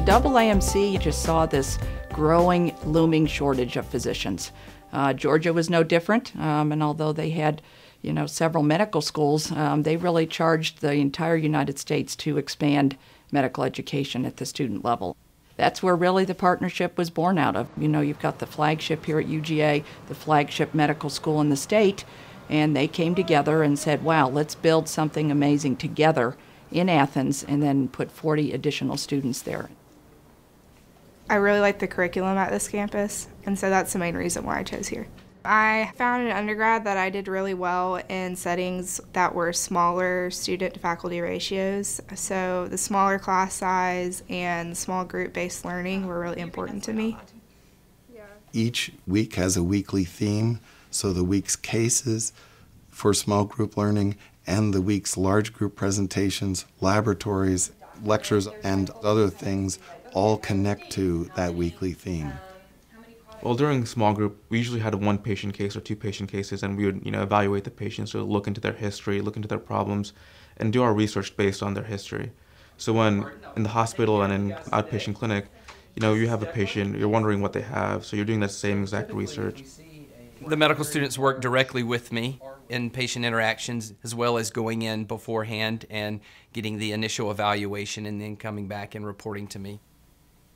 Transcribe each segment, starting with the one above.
The double AMC you just saw this growing, looming shortage of physicians. Uh, Georgia was no different, um, and although they had, you know, several medical schools, um, they really charged the entire United States to expand medical education at the student level. That's where really the partnership was born out of. You know, you've got the flagship here at UGA, the flagship medical school in the state, and they came together and said, wow, let's build something amazing together in Athens and then put 40 additional students there. I really like the curriculum at this campus, and so that's the main reason why I chose here. I found in undergrad that I did really well in settings that were smaller student to faculty ratios. So the smaller class size and small group based learning were really important to me. Each week has a weekly theme, so the week's cases for small group learning and the week's large group presentations, laboratories, lectures, and other things all connect to that weekly theme. Well, during small group, we usually had one patient case or two patient cases, and we would, you know, evaluate the patients, so look into their history, look into their problems, and do our research based on their history. So when in the hospital and in outpatient clinic, you know, you have a patient, you're wondering what they have, so you're doing that same exact research. The medical students work directly with me in patient interactions, as well as going in beforehand and getting the initial evaluation and then coming back and reporting to me.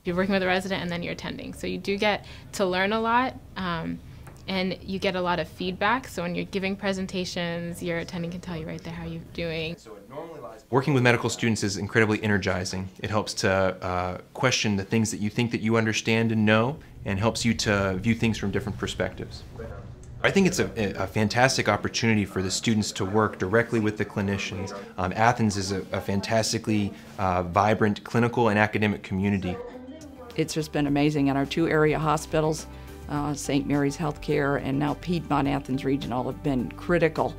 You're working with a resident and then you're attending. So you do get to learn a lot um, and you get a lot of feedback. So when you're giving presentations, your attending can tell you right there how you're doing. Working with medical students is incredibly energizing. It helps to uh, question the things that you think that you understand and know and helps you to view things from different perspectives. I think it's a, a, fantastic opportunity for the students to work directly with the clinicians. Um, Athens is a, a fantastically uh, vibrant clinical and academic community. It's just been amazing. And our two area hospitals, uh, St. Mary's Healthcare and now Piedmont Athens Regional, have been critical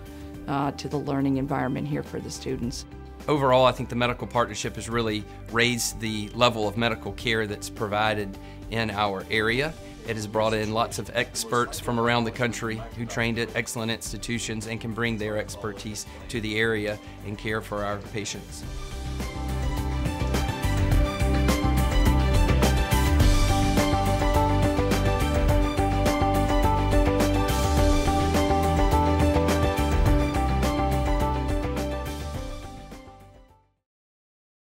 uh, to the learning environment here for the students. Overall, I think the medical partnership has really raised the level of medical care that's provided in our area. It has brought in lots of experts from around the country who trained at excellent institutions and can bring their expertise to the area and care for our patients.